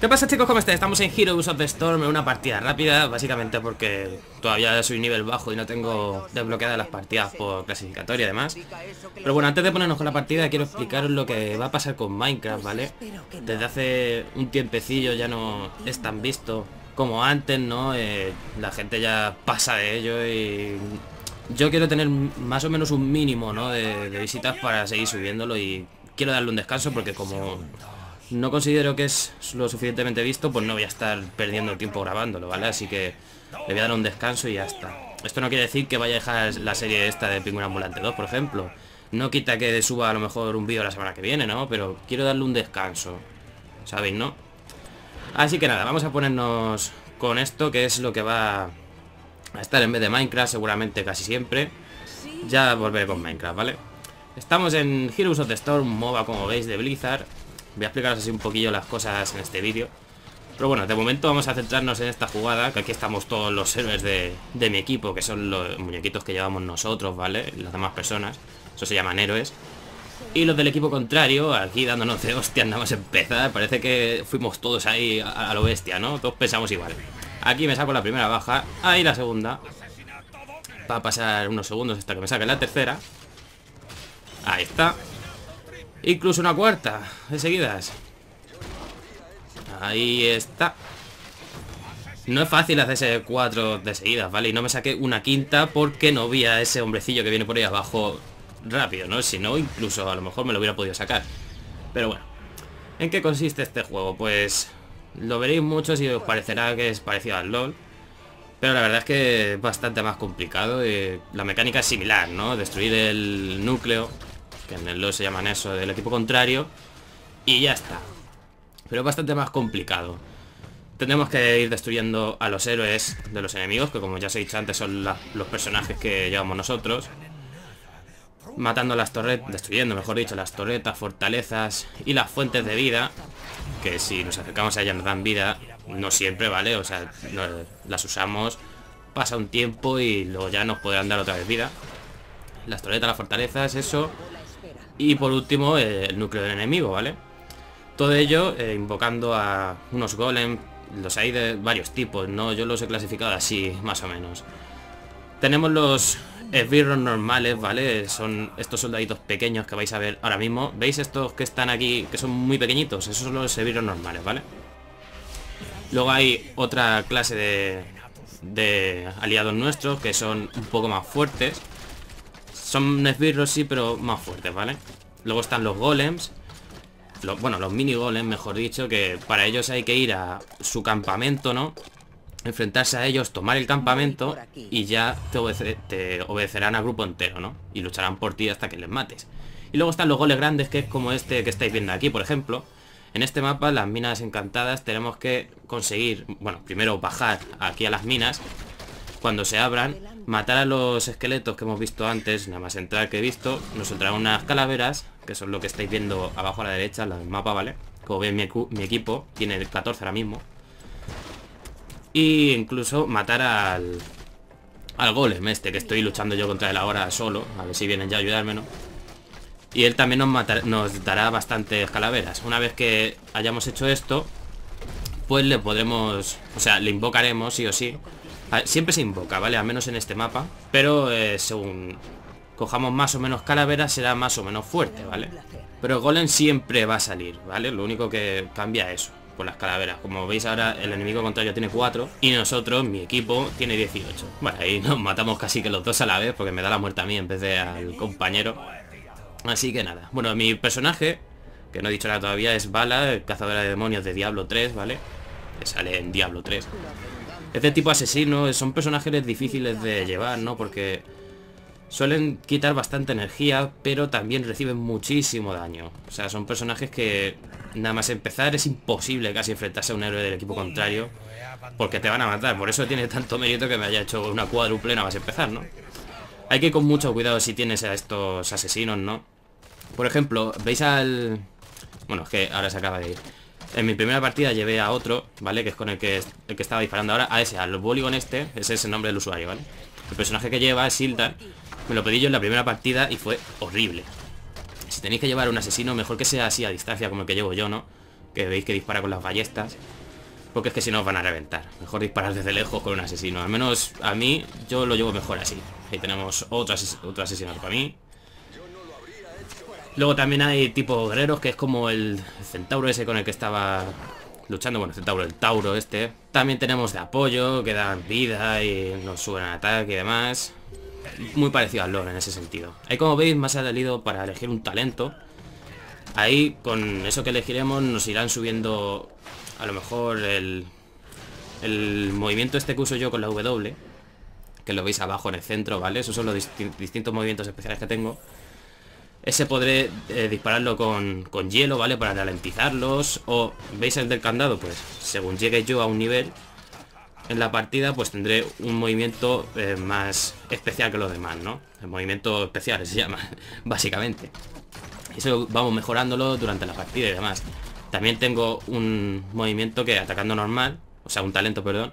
¿Qué pasa chicos? ¿Cómo estáis? Estamos en Heroes of the Storm en una partida rápida Básicamente porque todavía soy nivel bajo y no tengo desbloqueadas las partidas por clasificatoria y demás Pero bueno, antes de ponernos con la partida quiero explicaros lo que va a pasar con Minecraft, ¿vale? Desde hace un tiempecillo ya no es tan visto como antes, ¿no? Eh, la gente ya pasa de ello y yo quiero tener más o menos un mínimo, ¿no? De, de visitas para seguir subiéndolo y quiero darle un descanso porque como no considero que es lo suficientemente visto, pues no voy a estar perdiendo el tiempo grabándolo, ¿vale? Así que le voy a dar un descanso y ya está. Esto no quiere decir que vaya a dejar la serie esta de Pingüino Ambulante 2, por ejemplo. No quita que suba a lo mejor un vídeo la semana que viene, ¿no? Pero quiero darle un descanso. ¿Sabéis, no? Así que nada, vamos a ponernos con esto, que es lo que va a estar en vez de Minecraft, seguramente casi siempre. Ya volveré con Minecraft, ¿vale? Estamos en Heroes of the Storm, MOBA, como veis, de Blizzard. Voy a explicaros así un poquillo las cosas en este vídeo. Pero bueno, de momento vamos a centrarnos en esta jugada, que aquí estamos todos los héroes de, mi equipo, que son los muñequitos que llevamos nosotros, ¿vale? Las demás personas. Eso se llaman héroes. Y los del equipo contrario, aquí dándonos de hostia, nada más empezar. Parece que fuimos todos ahí a, a, lo bestia, ¿no? Todos pensamos igual. Aquí me saco la primera baja, ahí la segunda. Va a pasar unos segundos hasta que me saque la tercera. Ahí está. Incluso una cuarta de seguidas. Ahí está. No es fácil hacerse cuatro de seguidas, ¿vale? Y no me saqué una quinta porque no vi a ese hombrecillo que viene por ahí abajo rápido, ¿no? Si no, incluso a lo mejor me lo hubiera podido sacar. Pero bueno. ¿En qué consiste este juego? Pues lo veréis mucho y os parecerá que es parecido al LOL. Pero la verdad es que es bastante más complicado la mecánica es similar, ¿no? Destruir el núcleo que en el LoL se llaman eso, del equipo contrario, y ya está. Pero bastante más complicado. Tenemos que ir destruyendo a los héroes de los enemigos, que como ya os he dicho antes son los personajes que llevamos nosotros. Matando las torretas, destruyendo mejor dicho, las torretas, fortalezas y las fuentes de vida, que si nos acercamos a ellas nos dan vida, no siempre, ¿vale? O sea, las usamos, pasa un tiempo y luego ya nos podrán dar otra vez vida. Las torretas, las fortalezas, eso y por último, el núcleo del enemigo, ¿vale? Todo ello eh, invocando a unos golems, los hay de varios tipos, ¿no? Yo los he clasificado así, más o menos. Tenemos los esbirros normales, ¿vale? Son estos soldaditos pequeños que vais a ver ahora mismo. ¿Veis estos que están aquí, que son muy pequeñitos? Esos son los esbirros normales, ¿vale? Luego hay otra clase de aliados nuestros que son un poco más fuertes son esbirros sí, pero más fuertes, ¿vale? Luego están los golems. bueno, los mini golems, mejor dicho, que para ellos hay que ir a su campamento, ¿no? Enfrentarse a ellos, tomar el campamento y ya te, te obedecerán al grupo entero, ¿no? Y lucharán por ti hasta que les mates. Y luego están los goles grandes, que es como este que estáis viendo aquí, por ejemplo. En este mapa, las minas encantadas, tenemos que conseguir, bueno, primero bajar aquí a las minas cuando se abran, matar a los esqueletos que hemos visto antes, nada más entrar que he visto, nos saldrán unas calaveras, que son lo que estáis viendo abajo a la derecha, la del mapa, ¿vale? Como ven mi, mi equipo, tiene 14 ahora mismo. Y incluso matar al, al golem este, que estoy luchando yo contra él ahora solo, a ver si vienen ya a ayudarme, ¿no? Y él también nos, nos dará bastantes calaveras. Una vez que hayamos hecho esto, pues le podremos, o sea, le invocaremos sí o sí siempre se invoca, ¿vale? Al menos en este mapa. Pero eh, según cojamos más o menos calaveras será más o menos fuerte, ¿vale? Pero el golem siempre va a salir, ¿vale? Lo único que cambia es eso, por las calaveras. Como veis ahora el enemigo contrario tiene 4 y nosotros, mi equipo, tiene 18. Bueno, ahí nos matamos casi que los dos a la vez porque me da la muerte a mí en vez de al compañero. Así que nada. Bueno, mi personaje, que no he dicho nada todavía, es Bala, cazadora de demonios de Diablo 3, ¿vale? Que sale en Diablo 3. Este tipo asesino son personajes difíciles de llevar, ¿no? Porque suelen quitar bastante energía, pero también reciben muchísimo daño. O sea, son personajes que nada más empezar es imposible casi enfrentarse a un héroe del equipo contrario, porque te van a matar. Por eso tiene tanto mérito que me haya hecho una cuádruple nada más empezar, ¿no? Hay que ir con mucho cuidado si tienes a estos asesinos, ¿no? Por ejemplo, ¿veis al...? Bueno, es que ahora se acaba de ir. En mi primera partida llevé a otro, ¿vale? Que es con el que, el que estaba disparando ahora. A ese, al Polygon este. Ese es el nombre del usuario, ¿vale? El personaje que lleva es Sildar. Me lo pedí yo en la primera partida y fue horrible. Si tenéis que llevar un asesino, mejor que sea así a distancia como el que llevo yo, ¿no? que veis que dispara con las ballestas. Porque es que si no os van a reventar. Mejor disparar desde lejos con un asesino. Al menos a mí, yo lo llevo mejor así. Ahí tenemos otro, otro asesinato para mí. Luego también hay tipo guerreros, que es como el centauro ese con el que estaba luchando. Bueno, centauro, el tauro este. También tenemos de apoyo, que dan vida y nos suben al ataque y demás. Muy parecido al lore en ese sentido. Ahí como veis, más ha salido para elegir un talento. Ahí, con eso que elegiremos, nos irán subiendo a lo mejor el, el movimiento este que uso yo con la W. Que lo veis abajo en el centro, ¿vale? Esos son los distintos movimientos especiales que tengo. Ese podré eh, dispararlo con, hielo, ¿vale? Para ralentizarlos. O, ¿veis el del candado? Pues según llegue yo a un nivel en la partida, pues tendré un movimiento eh, más especial que los demás, ¿no? El movimiento especial se llama, básicamente. Eso vamos mejorándolo durante la partida y demás. También tengo un movimiento que atacando normal, o sea, un talento, perdón,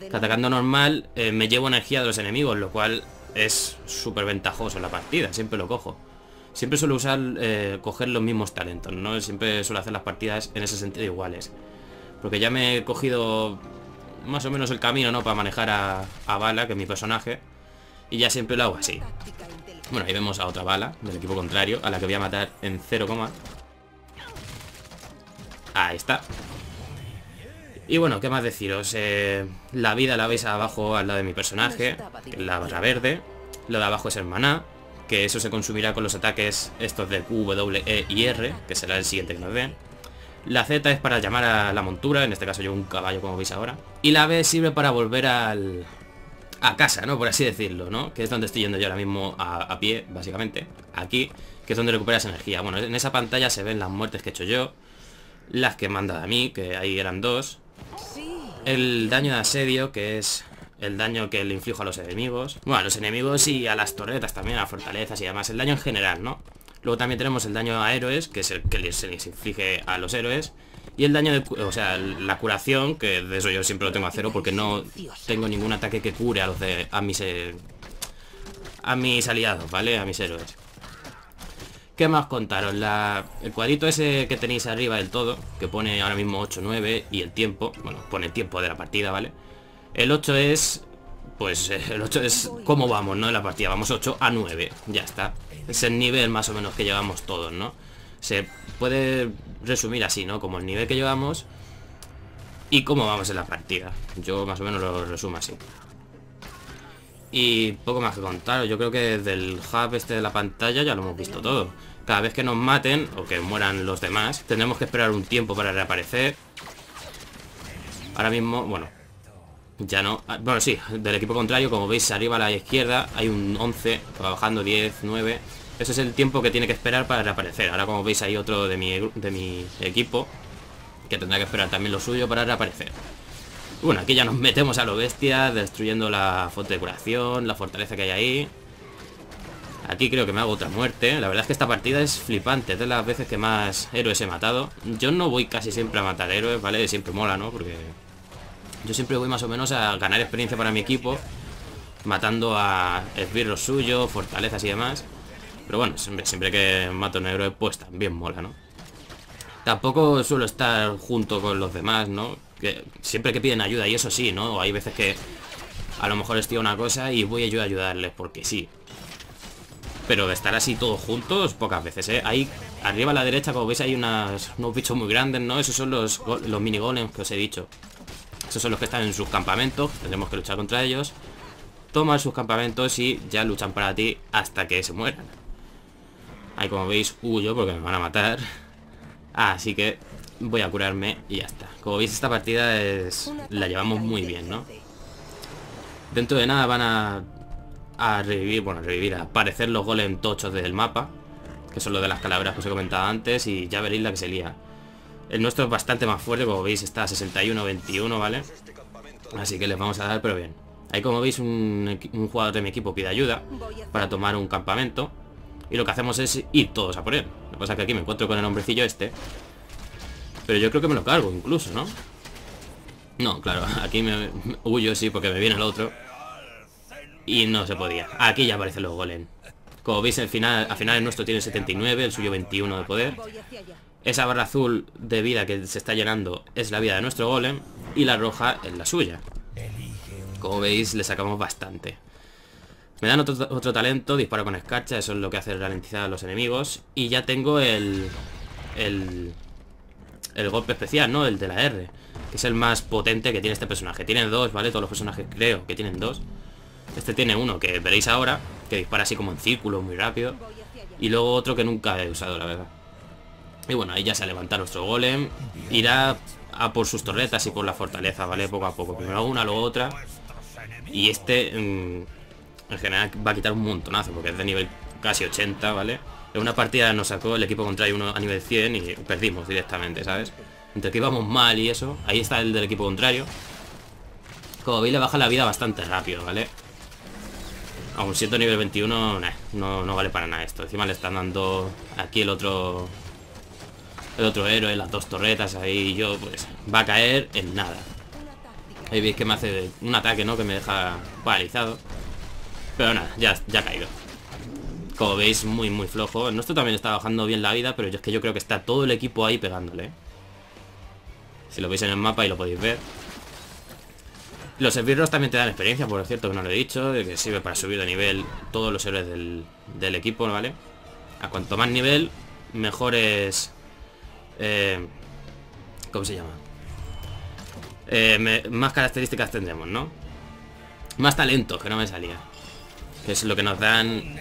que atacando normal eh, me llevo energía de los enemigos, lo cual es súper ventajoso en la partida, siempre lo cojo. Siempre suelo usar, eh, coger los mismos talentos, ¿no? Siempre suelo hacer las partidas en ese sentido iguales. Porque ya me he cogido más o menos el camino, ¿no? Para manejar a, a Bala, que es mi personaje. Y ya siempre lo hago así. Bueno, ahí vemos a otra Bala, del equipo contrario, a la que voy a matar en 0, Ahí está. Y bueno, ¿qué más deciros? Eh, la vida la veis abajo al lado de mi personaje, la barra verde. Lo de abajo es el maná que eso se consumirá con los ataques estos de Q, W, E y R, que será el siguiente que nos den. La Z es para llamar a la montura, en este caso yo un caballo como veis ahora. Y la B sirve para volver al... a casa, ¿no? Por así decirlo, ¿no? Que es donde estoy yendo yo ahora mismo a, pie, básicamente. Aquí, que es donde recuperas energía. Bueno, en esa pantalla se ven las muertes que he hecho yo. Las que manda a mí, que ahí eran dos. El daño de asedio, que es el daño que le inflijo a los enemigos. Bueno, a los enemigos y a las torretas también, a fortalezas y demás. El daño en general, ¿no? Luego también tenemos el daño a héroes, que es el que se les inflige a los héroes. Y el daño de... O sea, la curación, que de eso yo siempre lo tengo a cero porque no tengo ningún ataque que cure a los de... Mis... Eh, a mis aliados, ¿vale? A mis héroes. ¿Qué más contaros? La, el cuadrito ese que tenéis arriba del todo, que pone ahora mismo 8, 9 y el tiempo, bueno, pone el tiempo de la partida, ¿vale? El 8 es... Pues eh, el 8 es cómo vamos, ¿no? En la partida. Vamos 8 a 9. Ya está. Es el nivel más o menos que llevamos todos, ¿no? Se puede resumir así, ¿no? Como el nivel que llevamos y cómo vamos en la partida. Yo más o menos lo resumo así. Y poco más que contar. Yo creo que del hub este de la pantalla ya lo hemos visto todo. Cada vez que nos maten o que mueran los demás, tendremos que esperar un tiempo para reaparecer. Ahora mismo, bueno, ya no... Ah, bueno, sí, del equipo contrario, como veis arriba a la izquierda hay un 11, va bajando 10, 9. Ese es el tiempo que tiene que esperar para reaparecer. Ahora como veis hay otro de mi, de mi equipo que tendrá que esperar también lo suyo para reaparecer. Bueno, aquí ya nos metemos a lo bestia, destruyendo la fuente de curación, la fortaleza que hay ahí. Aquí creo que me hago otra muerte. La verdad es que esta partida es flipante. Es de las veces que más héroes he matado. Yo no voy casi siempre a matar héroes, ¿vale? Siempre mola, ¿no? Porque yo siempre voy más o menos a ganar experiencia para mi equipo, matando a esbirros suyos, fortalezas y demás. Pero bueno, siempre, que mato a un héroe, pues también mola, ¿no? Tampoco suelo estar junto con los demás, ¿no? Siempre que piden ayuda, y eso sí, ¿no? Hay veces que a lo mejor estoy una cosa y voy yo a ayudarles porque sí. Pero de estar así todos juntos, pocas veces, ¿eh? Ahí, arriba a la derecha, como veis, hay unas, unos bichos muy grandes, ¿no? Esos son los, los mini golems que os he dicho. Esos son los que están en sus campamentos. Tendremos que luchar contra ellos. Tomar sus campamentos y ya luchan para ti hasta que se mueran. Ahí como veis huyo porque me van a matar. Así que voy a curarme y ya está. Como veis esta partida es la llevamos muy bien, ¿no? Dentro de nada van a, a revivir, bueno, a revivir, a aparecer los golem tochos del mapa. Que son los de las calaveras que os he comentado antes y ya veréis la que se lía. El nuestro es bastante más fuerte, como veis está a 61-21, ¿vale? Así que les vamos a dar, pero bien. Ahí como veis un, jugador de mi equipo pide ayuda para tomar un campamento. Y lo que hacemos es ir todos a por él. Lo que pasa es que aquí me encuentro con el hombrecillo este. Pero yo creo que me lo cargo incluso, ¿no? No, claro, aquí me, huyo, sí, porque me viene el otro. Y no se podía. Aquí ya aparecen los golem. Como veis, al final, al final el nuestro tiene 79, el suyo 21 de poder. Esa barra azul de vida que se está llenando es la vida de nuestro golem y la roja es la suya. Como veis, le sacamos bastante. Me dan otro, otro talento, disparo con escarcha, eso es lo que hace ralentizar a los enemigos. Y ya tengo el, el, el golpe especial, ¿no? El de la R, que es el más potente que tiene este personaje. Tiene dos, ¿vale? Todos los personajes creo que tienen dos. Este tiene uno que veréis ahora, que dispara así como en círculo, muy rápido. Y luego otro que nunca he usado, la verdad. Y bueno, ahí ya se levanta nuestro golem. Irá a por sus torretas y por la fortaleza, ¿vale? Poco a poco. Primero una, luego otra. Y este, mm, en general, va a quitar un montonazo, porque es de nivel casi 80, ¿vale? En una partida nos sacó el equipo contrario uno a nivel 100 y perdimos directamente, ¿sabes? Entre que íbamos mal y eso. Ahí está el del equipo contrario. Como veis le baja la vida bastante rápido, ¿vale? Aún siendo nivel 21, no, no vale para nada esto. Encima le están dando aquí el otro... El otro héroe, las dos torretas ahí yo, pues, va a caer en nada. Ahí veis que me hace un ataque, ¿no? Que me deja paralizado. Pero nada, ya, ya ha caído. Como veis, muy, muy flojo. Nuestro también está bajando bien la vida, pero es que yo creo que está todo el equipo ahí pegándole. Si lo veis en el mapa y lo podéis ver. Los esbirros también te dan experiencia, por cierto, que no lo he dicho, que sirve para subir de nivel todos los héroes del, equipo, ¿vale? A cuanto más nivel, mejores... Eh, ¿Cómo se llama? Eh, más características tendremos, ¿no? Más talentos, que no me salía. Que es lo que nos dan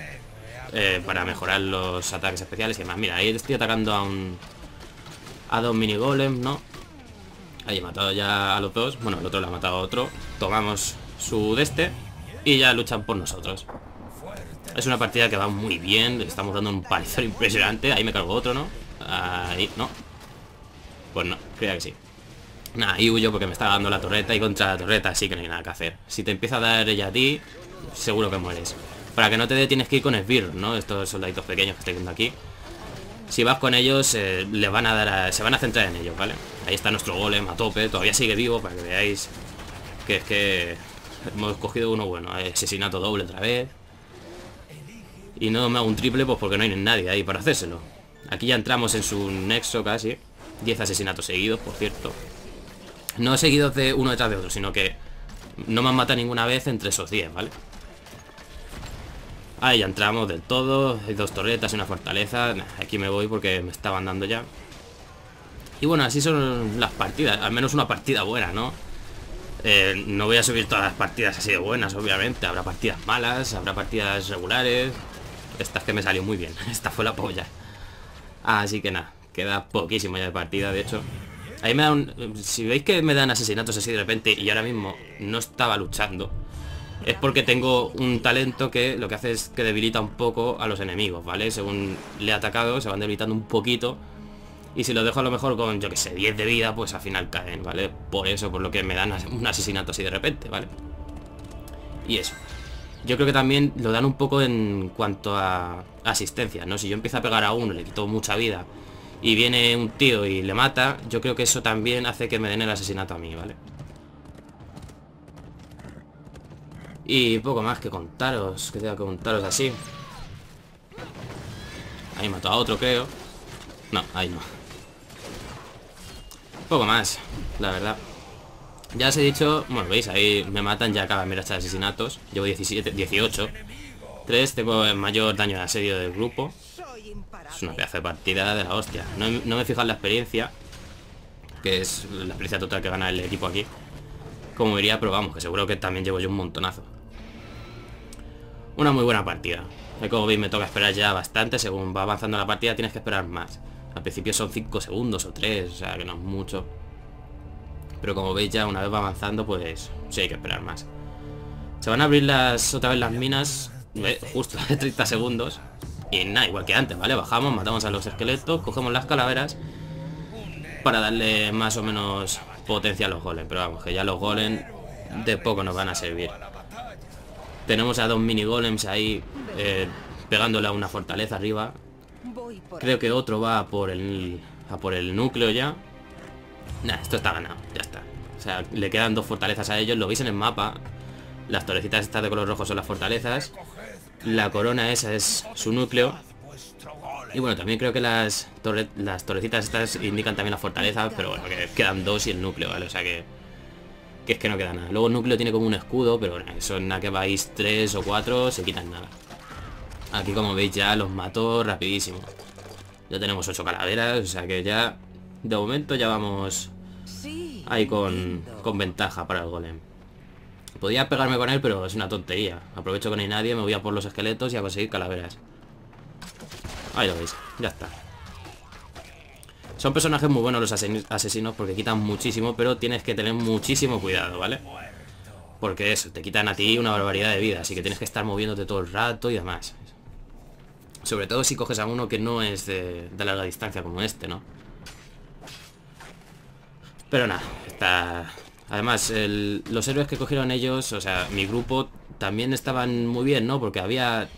eh, para mejorar los ataques especiales y demás. Mira, ahí estoy atacando a un... A dos mini golems, ¿no? Ahí he matado ya a los dos. Bueno, el otro le ha matado a otro. Tomamos su de este y ya luchan por nosotros. Es una partida que va muy bien. Estamos dando un palizón impresionante. Ahí me cargo otro, ¿no? Ahí, no. Pues no, creía que sí. Nada, ahí huyo porque me está dando la torreta y contra la torreta así que no hay nada que hacer. Si te empieza a dar ella a ti, seguro que mueres. Para que no te dé tienes que ir con esbirros, ¿no? Estos soldaditos pequeños que estoy viendo aquí. Si vas con ellos, eh, les van a dar se van a centrar en ellos, ¿vale? Ahí está nuestro golem a tope, todavía sigue vivo para que veáis que es que hemos cogido uno bueno, asesinato doble otra vez. Y no me hago un triple pues porque no hay nadie ahí para hacérselo. Aquí ya entramos en su nexo casi. 10 asesinatos seguidos, por cierto. No seguidos de uno detrás de otro, sino que no me han matado ninguna vez entre esos 10, ¿vale? Ahí ya entramos del todo. Hay dos torretas y una fortaleza. Aquí me voy porque me estaban dando ya. Y bueno, así son las partidas. Al menos una partida buena, ¿no? Eh, no voy a subir todas las partidas así de buenas, obviamente. Habrá partidas malas, habrá partidas regulares. Esta es que me salió muy bien. Esta fue la polla. Así que nada, queda poquísimo ya de partida, de hecho. Ahí me dan... Si veis que me dan asesinatos así de repente y ahora mismo no estaba luchando es porque tengo un talento que lo que hace es que debilita un poco a los enemigos, ¿vale? Según le he atacado, se van debilitando un poquito. Y si lo dejo a lo mejor con, yo que sé, 10 de vida, pues al final caen, ¿vale? Por eso, por lo que me dan un asesinato así de repente, ¿vale? Y eso. Yo creo que también lo dan un poco en cuanto a asistencia, ¿no? Si yo empiezo a pegar a uno, le quito mucha vida y viene un tío y le mata, yo creo que eso también hace que me den el asesinato a mí, ¿vale? Y poco más que contaros, que tenga que contaros así. Ahí mató a otro, creo. No, ahí no. Poco más, la verdad. Ya os he dicho, bueno, veis, ahí me matan ya cada mira de asesinatos. Llevo 17, 18. 3, tengo el mayor daño de asedio del grupo. Es una pedazo de partida de la hostia. No, no me en la experiencia, que es la experiencia total que gana el equipo aquí como iría, pero vamos, que seguro que también llevo yo un montonazo. Una muy buena partida. Como veis me toca esperar ya bastante, según va avanzando la partida tienes que esperar más. Al principio son 5 segundos o 3, o sea que no es mucho. Pero como veis ya una vez va avanzando, pues sí hay que esperar más. Se van a abrir las otra vez las minas, eh, justo de 30 segundos. Y nada, igual que antes, ¿vale? Bajamos, matamos a los esqueletos, cogemos las calaveras para darle más o menos potencia a los golems. Pero vamos, que ya los golems de poco nos van a servir. Tenemos a dos mini golems ahí eh, pegándole a una fortaleza arriba. Creo que otro va por el, a por el núcleo ya. Nah, esto está ganado, ya está. O sea, le quedan dos fortalezas a ellos, lo veis en el mapa. Las torrecitas estas de color rojo son las fortalezas. La corona esa es su núcleo. Y bueno, también creo que las, las torrecitas estas indican también la fortaleza, pero bueno, que quedan dos y el núcleo, ¿vale? O sea que... Que es que no queda nada. Luego el núcleo tiene como un escudo, pero bueno, eso la que vais tres o cuatro se quitan nada. Aquí como veis ya los mato rapidísimo. Ya tenemos ocho calaveras, o sea que ya... De momento ya vamos... Ahí con, con ventaja para el golem. Podía pegarme con él, pero es una tontería. Aprovecho que no hay nadie, me voy a por los esqueletos y a conseguir calaveras. Ahí lo veis, ya está. Son personajes muy buenos los asesinos porque quitan muchísimo, pero tienes que tener muchísimo cuidado, ¿vale? Porque eso, te quitan a ti una barbaridad de vida, así que tienes que estar moviéndote todo el rato y demás. Sobre todo si coges a uno que no es de, larga distancia como este, ¿no? Pero nada, está... Además, los héroes que cogieron ellos, o sea, mi grupo, también estaban muy bien, ¿no? Porque había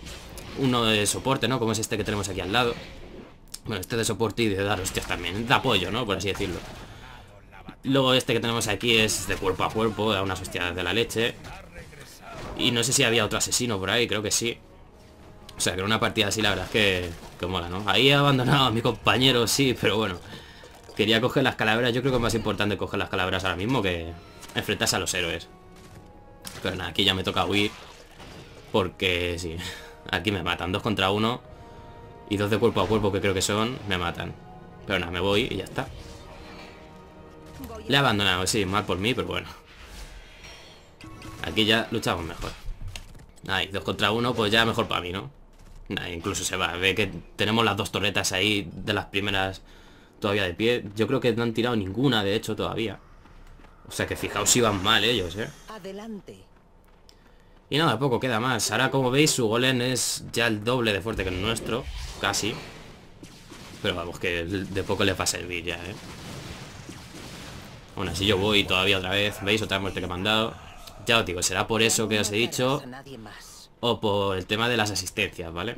uno de soporte, ¿no? Como es este que tenemos aquí al lado. Bueno, este de soporte y de dar hostias también, de apoyo, ¿no? Por así decirlo. Luego este que tenemos aquí es de cuerpo a cuerpo, da unas hostias de la leche. Y no sé si había otro asesino por ahí, creo que sí. O sea, que era una partida así, la verdad es que, que mola, ¿no? Ahí he abandonado a mi compañero, sí, pero bueno. Quería coger las calaveras, yo creo que es más importante coger las calaveras ahora mismo que enfrentarse a los héroes. Pero nada, aquí ya me toca huir. Porque sí, Aquí me matan, dos contra uno. Y dos de cuerpo a cuerpo que creo que son, me matan. Pero nada, me voy y ya está. Le he abandonado, sí, mal por mí, pero bueno. Aquí ya luchamos mejor. Ahí, dos contra uno, pues ya mejor para mí, ¿no? Incluso se va. Ve que tenemos las dos torretas ahí de las primeras todavía de pie. Yo creo que no han tirado ninguna, de hecho, todavía. O sea que fijaos si van mal ellos, ¿eh? Adelante. Y nada, poco queda más. Ahora como veis su golem es ya el doble de fuerte que el nuestro. Casi. Pero vamos, que de poco le va a servir ya, ¿eh? Aún así yo voy todavía otra vez. ¿Veis? Otra muerte que me han dado. Ya os digo, será por eso que os he dicho. O por el tema de las asistencias, ¿vale?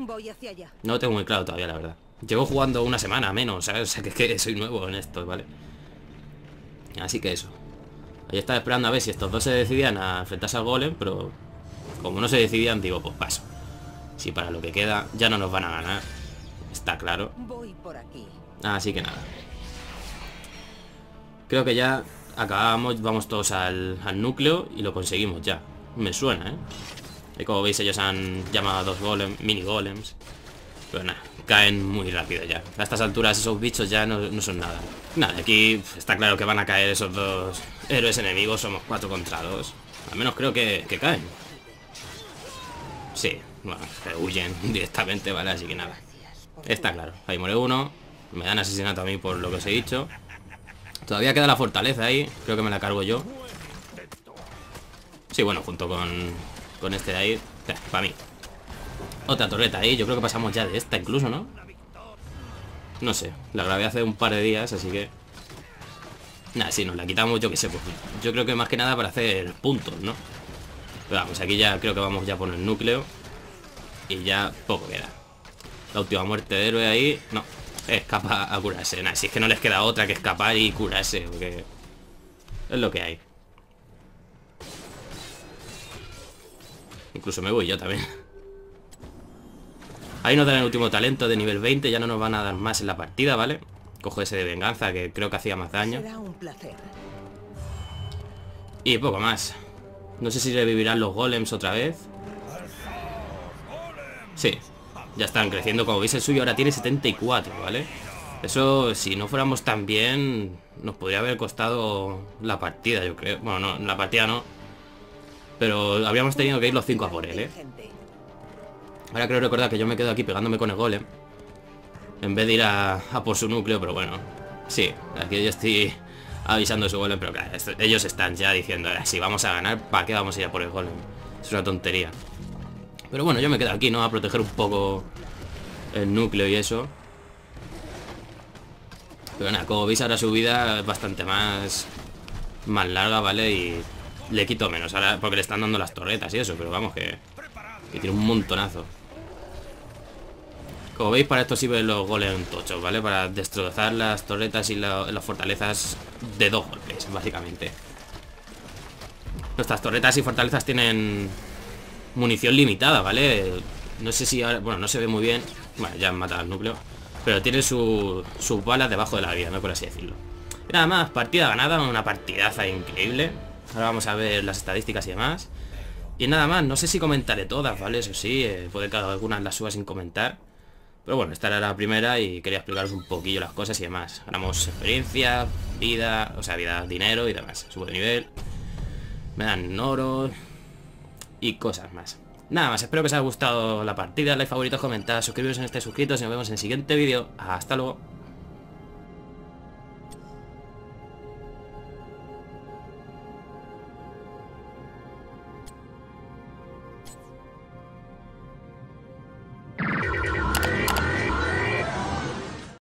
No lo tengo muy claro todavía, la verdad. Llevo jugando una semana menos, ¿sabes? O sea, que, que soy nuevo en esto, ¿vale? Así que eso. Ahí estaba esperando a ver si estos dos se decidían a enfrentarse al golem, pero como no se decidían, digo, pues paso. Si para lo que queda ya no nos van a ganar. Está claro. Así que nada. Creo que ya acabamos, vamos todos al, núcleo y lo conseguimos ya. Me suena, ¿eh? Y como veis ellos han llamado a dos golems, mini golems. Pero nada, caen muy rápido ya. A estas alturas esos bichos ya no, son nada. Nada, aquí está claro que van a caer esos dos héroes enemigos. Somos cuatro contra dos. Al menos creo que, que caen. Sí, bueno, huyen directamente, ¿vale? Así que nada. Está claro. Ahí muere uno. Me dan asesinato a mí por lo que os he dicho. Todavía queda la fortaleza ahí. Creo que me la cargo yo. Sí, bueno, junto con, con este de ahí. para mí. Otra torreta ahí. Yo creo que pasamos ya de esta incluso, ¿no? No sé. La grabé hace un par de días, así que... Nada, si nos la quitamos, yo que sé, pues yo creo que más que nada para hacer puntos, ¿no? Pero vamos, aquí ya creo que vamos ya por el núcleo. Y ya poco queda. La última muerte de héroe ahí. No, escapa a curarse. Nada, si es que no les queda otra que escapar y curarse. Porque es lo que hay. Incluso me voy yo también. Ahí nos dan el último talento de nivel 20. Ya no nos van a dar más en la partida, ¿vale? Cojo ese de venganza que creo que hacía más daño. Y poco más. No sé si revivirán los golems otra vez. Sí, ya están creciendo. Como veis el suyo ahora tiene 74, ¿vale? Eso, si no fuéramos tan bien, nos podría haber costado la partida, yo creo. Bueno, no, la partida no. Pero habríamos tenido que ir los 5 a por él, ¿eh? Ahora creo recordar que yo me quedo aquí pegándome con el golem. En vez de ir a, a por su núcleo, pero bueno. Sí, aquí yo estoy avisando su golem, pero claro, ellos están ya diciendo, eh, si vamos a ganar, ¿para qué vamos a ir a por el golem? Es una tontería. Pero bueno, yo me quedo aquí, ¿no? A proteger un poco el núcleo y eso. Pero nada, como veis ahora su vida es bastante más más larga, ¿vale? Y le quito menos ahora porque le están dando las torretas y eso, pero vamos que, que tiene un montonazo. Como veis, para esto sirven los goles tochos, ¿vale? Para destrozar las torretas y las fortalezas de dos golpes, básicamente. Nuestras torretas y fortalezas tienen munición limitada, ¿vale? No sé si ahora... Bueno, no se ve muy bien. Bueno, ya han matado al núcleo. Pero tiene sus balas debajo de la vida, ¿no? Por así decirlo. nada más, partida ganada, una partidaza increíble. Ahora vamos a ver las estadísticas y demás. Y nada más, no sé si comentaré todas, ¿vale? Eso sí, eh, puede que algunas las suba sin comentar. Pero bueno, esta era la primera y quería explicaros un poquillo las cosas y demás. Ganamos experiencia, vida, o sea, vida, dinero y demás. Subo de nivel. Me dan oro y cosas más. Nada más, espero que os haya gustado la partida, like, favoritos, comentad, suscribiros en este suscritos y nos vemos en el siguiente vídeo. Hasta luego.